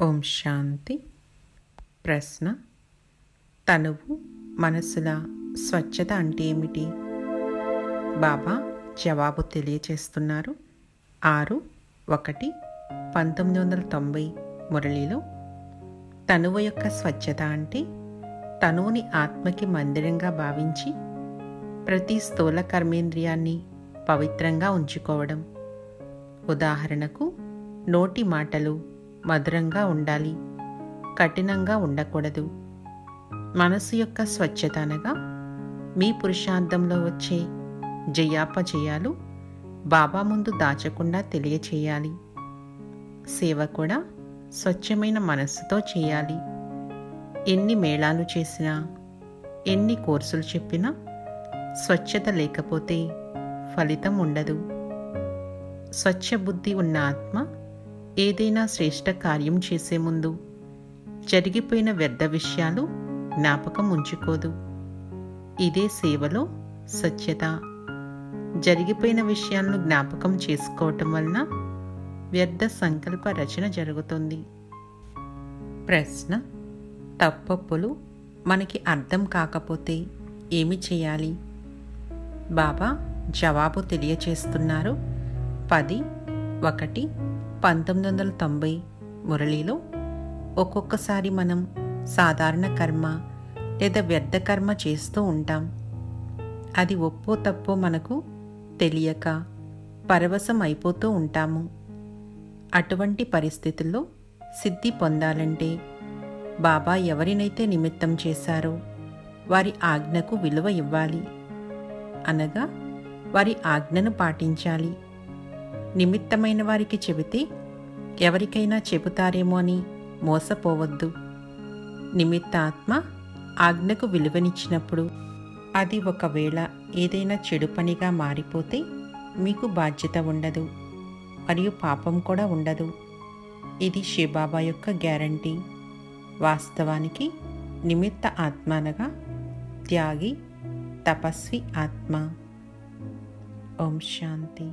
ఓం శాంతి. ప్రశ్న తనువు మనసుల స్వచ్ఛత అంటే ఏమిటి? బాబా జవాబు తెలియచేస్తున్నారు. ఆరు ఒకటి పంతొమ్మిది వందల తొంభై మురళిలో తనువు యొక్క స్వచ్ఛత అంటే తనువుని ఆత్మకి మందిరంగా భావించి ప్రతి స్థూల కర్మేంద్రియాన్ని పవిత్రంగా ఉంచుకోవడం. ఉదాహరణకు నోటి మాటలు మధురంగా ఉండాలి. కఠినంగా ఉండకూడదు. మనసు యొక్క స్వచ్ఛత అనగా మీ పురుషార్థంలో వచ్చే జయాపజయాలు బాబా ముందు దాచకుండా తెలియచేయాలి. సేవ కూడా స్వచ్ఛమైన మనస్సుతో చేయాలి. ఎన్ని మేళాలు చేసినా ఎన్ని కోర్సులు చెప్పినా స్వచ్ఛత లేకపోతే ఫలితం ఉండదు. స్వచ్ఛ బుద్ధి ఉన్న ఆత్మ ఏదైనా శ్రేష్ట కార్యం చేసే ముందు జరిగిపోయిన వ్యర్థ విషయాలు జ్ఞాపకం ఉంచుకోదు. ఇదే సేవలో స్వచ్ఛత జరిగిపోయిన విషయాలను జ్ఞాపకం చేసుకోవటం వలన వ్యర్థ సంకల్ప రచన జరుగుతుంది. ప్రశ్న తప్పప్పులు మనకి అర్థం కాకపోతే ఏమి చేయాలి? బాబా జవాబు తెలియచేస్తున్నారు. పది ఒకటి పంతొమ్మిది వందల తొంభై మురళిలో ఒక్కొక్కసారి మనం సాధారణ కర్మ లేదా వ్యర్థ కర్మ చేస్తూ ఉంటాం. అది ఒప్పో తప్పో మనకు తెలియక పరవశం అయిపోతూ ఉంటాము. అటువంటి పరిస్థితుల్లో సిద్ధి పొందాలంటే బాబా ఎవరినైతే నిమిత్తం చేశారో వారి ఆజ్ఞకు విలువ ఇవ్వాలి. అనగా వారి ఆజ్ఞను పాటించాలి. నిమిత్తమైన వారికి చెబితే ఎవరికైనా చెబుతారేమో అని మోసపోవద్దు. నిమిత్త ఆత్మ ఆజ్ఞకు విలువనిచ్చినప్పుడు అది ఒకవేళ ఏదైనా చెడు పనిగా మారిపోతే మీకు బాధ్యత ఉండదు మరియు పాపం కూడా ఉండదు. ఇది శివబాబా యొక్క గ్యారంటీ. వాస్తవానికి నిమిత్త ఆత్మ అనగా త్యాగి తపస్వి ఆత్మ. ఓం శాంతి.